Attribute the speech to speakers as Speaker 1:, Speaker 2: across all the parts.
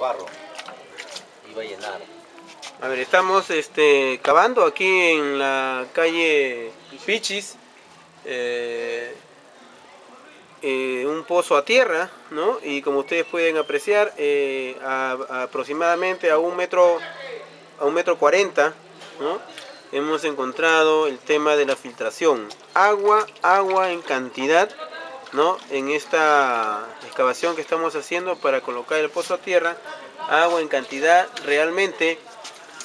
Speaker 1: barro iba a llenar.
Speaker 2: A ver, estamos este, cavando aquí en la calle Pichis. Eh, eh, un pozo a tierra, ¿no? Y como ustedes pueden apreciar, eh, aproximadamente a un metro, a un metro cuarenta, ¿no? Hemos encontrado el tema de la filtración. Agua, agua en cantidad, ¿no? En esta excavación que estamos haciendo para colocar el pozo a tierra, agua en cantidad realmente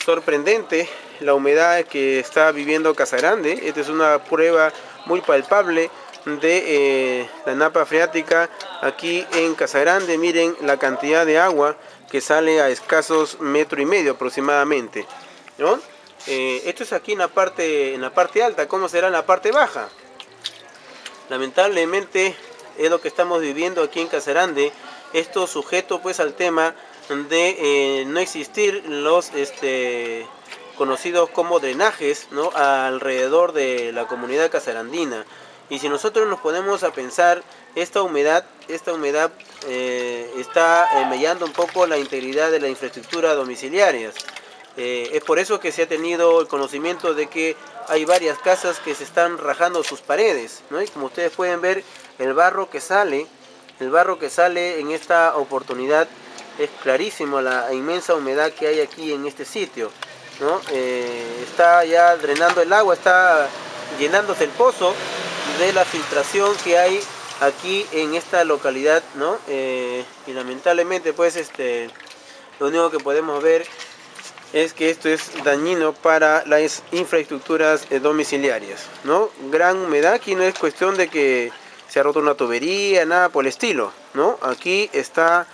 Speaker 2: sorprendente la humedad que está viviendo Casagrande. Esta es una prueba muy palpable de eh, la napa freática aquí en Casagrande. Miren la cantidad de agua que sale a escasos metro y medio aproximadamente. ¿no? Eh, esto es aquí en la, parte, en la parte alta. ¿Cómo será en la parte baja? Lamentablemente es lo que estamos viviendo aquí en Casagrande. Esto sujeto pues al tema de eh, no existir los este, conocidos como drenajes ¿no? alrededor de la comunidad casarandina. Y si nosotros nos ponemos a pensar, esta humedad, esta humedad eh, está mellando un poco la integridad de la infraestructura domiciliarias. Es por eso que se ha tenido el conocimiento de que hay varias casas que se están rajando sus paredes. ¿no? Y como ustedes pueden ver, el barro que sale, el barro que sale en esta oportunidad es clarísimo la inmensa humedad que hay aquí en este sitio. ¿no? Eh, está ya drenando el agua, está llenándose el pozo de la filtración que hay aquí en esta localidad, ¿no? Eh, y lamentablemente pues este lo único que podemos ver es que esto es dañino para las infraestructuras eh, domiciliarias, ¿no? Gran humedad, aquí no es cuestión de que se ha roto una tubería, nada por el estilo, ¿no? Aquí está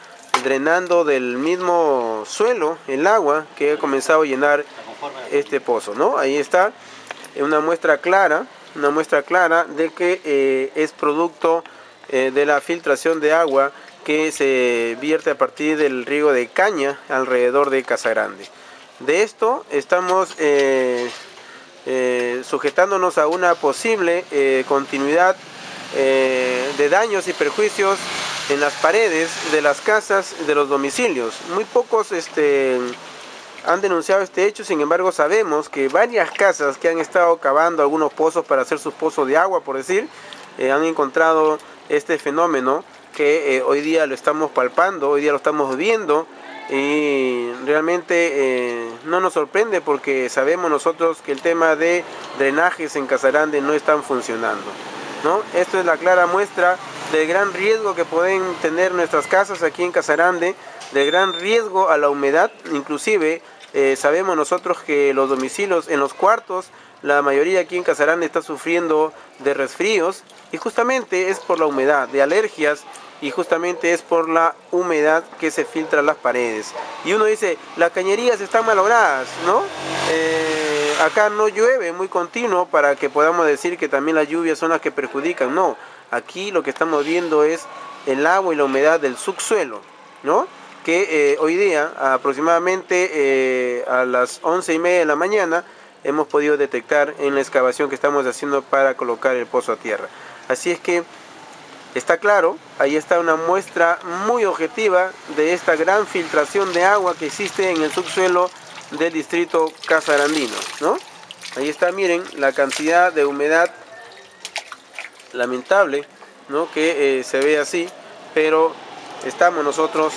Speaker 2: drenando del mismo suelo el agua que ha comenzado a llenar este pozo, ¿no? Ahí está una muestra clara, una muestra clara de que eh, es producto eh, de la filtración de agua que se vierte a partir del riego de caña alrededor de Casa Grande. De esto estamos eh, sujetándonos a una posible continuidad de daños y perjuicios en las paredes de las casas de los domicilios. Muy pocos este, han denunciado este hecho, sin embargo sabemos que varias casas que han estado cavando algunos pozos para hacer sus pozos de agua, por decir, eh, han encontrado este fenómeno que eh, hoy día lo estamos palpando, hoy día lo estamos viendo y realmente eh, no nos sorprende porque sabemos nosotros que el tema de drenajes en Casarande no están funcionando. ¿no? Esto es la clara muestra del gran riesgo que pueden tener nuestras casas aquí en Casarande, de gran riesgo a la humedad, inclusive eh, sabemos nosotros que los domicilios en los cuartos, la mayoría aquí en Casarande está sufriendo de resfríos y justamente es por la humedad, de alergias y justamente es por la humedad que se filtra las paredes. Y uno dice, las cañerías están malogradas, ¿no? Eh, acá no llueve muy continuo para que podamos decir que también las lluvias son las que perjudican, no. Aquí lo que estamos viendo es el agua y la humedad del subsuelo, ¿no? Que eh, hoy día, aproximadamente eh, a las once y media de la mañana, hemos podido detectar en la excavación que estamos haciendo para colocar el pozo a tierra. Así es que Está claro, ahí está una muestra muy objetiva de esta gran filtración de agua que existe en el subsuelo del distrito casarandino, ¿no? Ahí está, miren, la cantidad de humedad lamentable, ¿no? Que eh, se ve así, pero estamos nosotros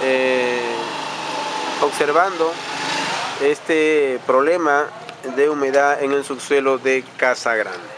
Speaker 2: eh, observando este problema de humedad en el subsuelo de Casa Grande.